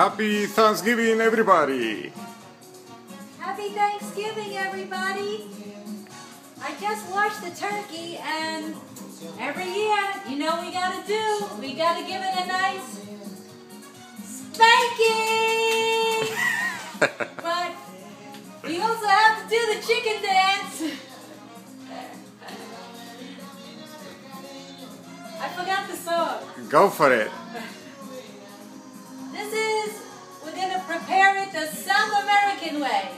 Happy Thanksgiving, everybody! Happy Thanksgiving, everybody! I just washed the turkey, and every year, you know we gotta do? We gotta give it a nice spanking! but we also have to do the chicken dance. I forgot the song. Go for it! American way.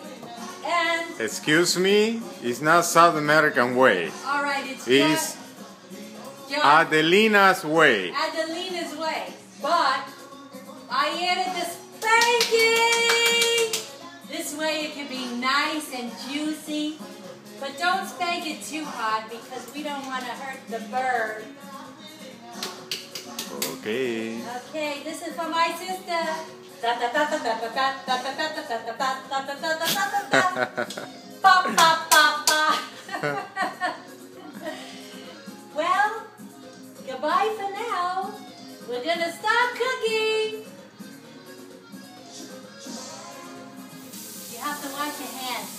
And, Excuse me, it's not South American way. alright, it's It's Jo- John Adelina's way. Adelina's way. But, I added the spanking! This way it can be nice and juicy. But don't spank it too hard because we don't want to hurt the bird. Okay. Okay, this is for my sister. Well, goodbye for now. We're gonna start cooking. You have to wash your hands.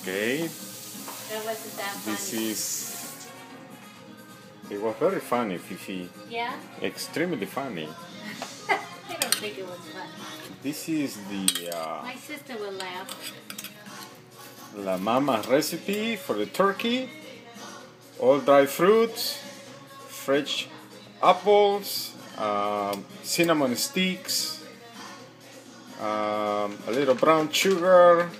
Okay, That wasn't that funny. this is. It was very funny, Fifi. Yeah? Extremely funny. I don't think it was funny. This is the uh, My sister will laugh. La Mama recipe for the turkey. All dry fruits, fresh apples, um, cinnamon sticks, um, a little brown sugar,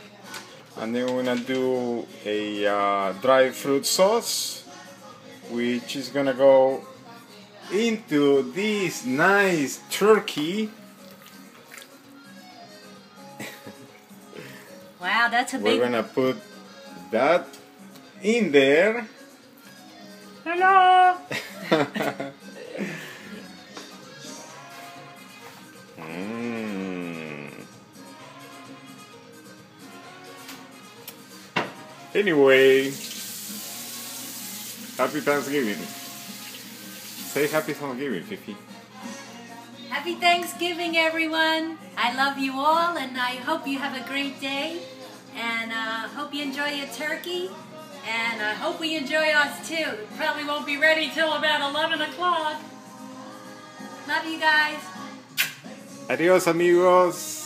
and then we're gonna do a uh, dry fruit sauce, which is gonna go into this nice turkey. Wow, that's a big We're big. gonna put that in there. Hello! Mm. Anyway, happy Thanksgiving. Say happy Thanksgiving, Fifi. Happy Thanksgiving, everyone. I love you all, and I hope you have a great day. And uh, hope you enjoy your turkey. And I hope we enjoy ours too. Probably won't be ready till about 11 o'clock. Love you guys. Adios, amigos.